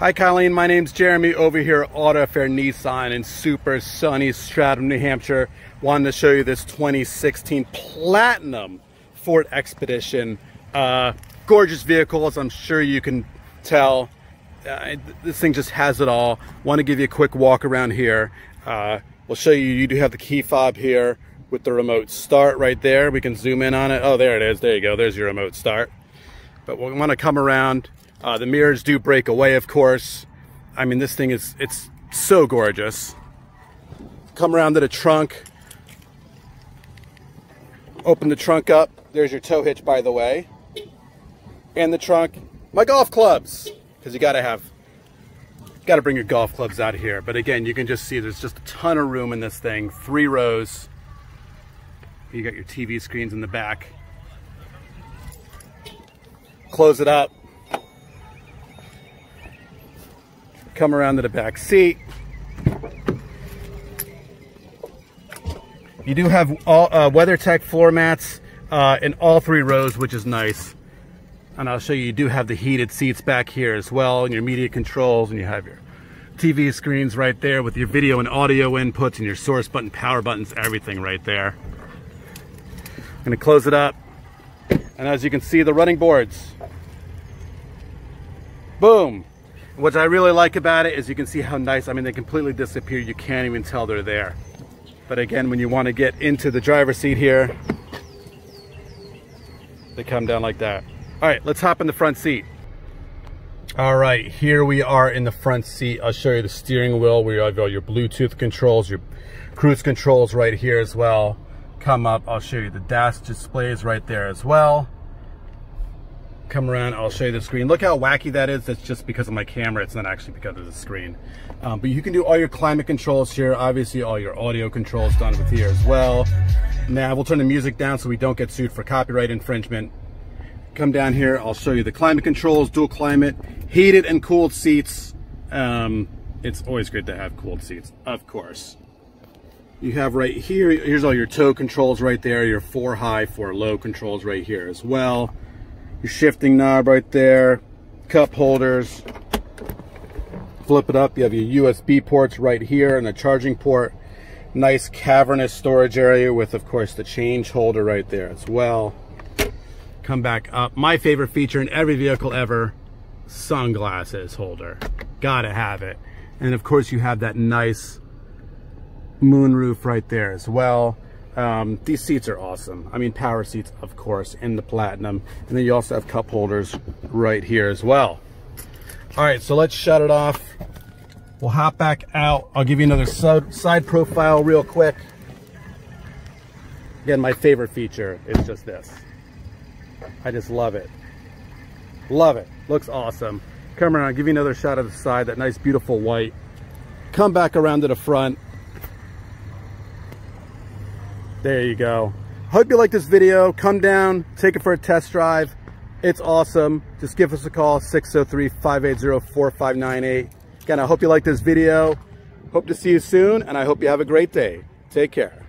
Hi Colleen, my name's Jeremy over here at AutoFair Nissan in super sunny Stratham, New Hampshire. Wanted to show you this 2016 Platinum Ford Expedition. Uh, gorgeous vehicle, as I'm sure you can tell. Uh, this thing just has it all. Want to give you a quick walk around here. Uh, we'll show you, you do have the key fob here with the remote start right there. We can zoom in on it. Oh, there it is. There you go. There's your remote start. But we want to come around uh, the mirrors do break away, of course. I mean, this thing is, it's so gorgeous. Come around to the trunk. Open the trunk up. There's your tow hitch, by the way. And the trunk, my golf clubs. Because you gotta have, gotta bring your golf clubs out here. But again, you can just see there's just a ton of room in this thing. Three rows. You got your TV screens in the back. Close it up. Come around to the back seat. You do have all uh, WeatherTech floor mats uh, in all three rows, which is nice. And I'll show you, you do have the heated seats back here as well, and your media controls, and you have your TV screens right there with your video and audio inputs and your source button, power buttons, everything right there. I'm gonna close it up. And as you can see, the running boards. Boom, what I really like about it is you can see how nice, I mean, they completely disappear. You can't even tell they're there. But again, when you want to get into the driver's seat here, they come down like that. All right, let's hop in the front seat. All right, here we are in the front seat. I'll show you the steering wheel where you have all your Bluetooth controls, your cruise controls right here as well. Come up, I'll show you the dash displays right there as well come around, I'll show you the screen. Look how wacky that is. That's just because of my camera. It's not actually because of the screen. Um, but you can do all your climate controls here. Obviously, all your audio controls done with here as well. Now, we'll turn the music down so we don't get sued for copyright infringement. Come down here. I'll show you the climate controls, dual climate, heated and cooled seats. Um, it's always good to have cooled seats, of course. You have right here, here's all your tow controls right there, your four high, four low controls right here as well your shifting knob right there, cup holders. Flip it up, you have your USB ports right here and a charging port. Nice cavernous storage area with, of course, the change holder right there as well. Come back up. My favorite feature in every vehicle ever, sunglasses holder. Gotta have it. And of course you have that nice moonroof right there as well. Um, these seats are awesome. I mean, power seats, of course, in the Platinum. And then you also have cup holders right here as well. All right, so let's shut it off. We'll hop back out. I'll give you another side profile real quick. Again, my favorite feature is just this. I just love it. Love it. Looks awesome. Come around, give you another shot of the side, that nice, beautiful white. Come back around to the front. There you go. Hope you like this video. Come down, take it for a test drive. It's awesome. Just give us a call, 603-580-4598. Again, I hope you like this video. Hope to see you soon, and I hope you have a great day. Take care.